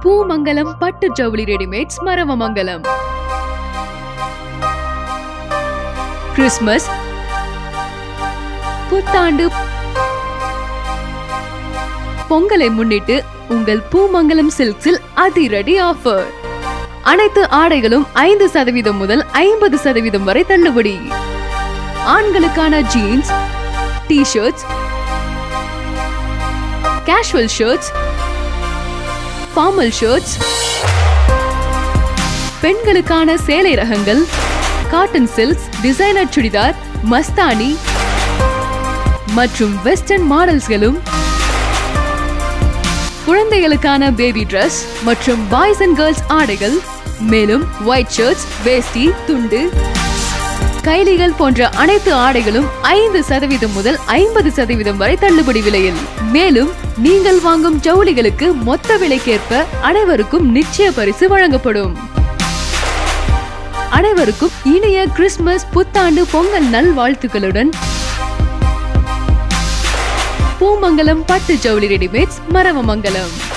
பூமங்கலம் பட்டு ஜவுளி readymades Maravamangalam. Christmas. புத்தாண்டு. பொங்கலை முன்னிட்டு உங்கள் பூமங்கலம் சில்க்ஸில் அதிரடி ஆஃபர். அனைத்து ஆடைகளும் ஐந்து சதவீதம் முதல் ஐம்பது சதவீதம் வரை தள்ளுபடி. ஆண்களுக்கான jeans T shirts casual shirts formal shirts பெண்களுக்கான சேலை ரகங்கள் cotton silks designer churidar Mastani மற்றும் வெஸ்டர்ன் மாடல்ஸ்களும் குழந்தைகளுக்கான பேபி ட்ரெஸ் மற்றும் பாய்ஸ் அண்ட் கேர்ள்ஸ் ஆடைகள் மேலும் ஒயிட் ஷர்ட்ஸ் வேஷ்டி துண்டு கைலிகள் போன்ற அனைத்து ஆடைகளும் ஐந்து சதவீதம் முதல் ஐம்பது சதவீதம் வரை தள்ளுபடி விலையில். மேலும் நீங்கள் வாங்கும் ஜவுளிகளுக்கு மொத்த விலைக்கேற்ப அனைவருக்கும் நிச்சய பரிசு வழங்கப்படும். அனைவருக்கும் இனிய கிறிஸ்துமஸ் புத்தாண்டு பொங்கல் நல்வாழ்த்துக்களுடன். பூமங்கலம் பட்டு ஜவுளி ரெடிமேட்ஸ் மரவமங்கலம்.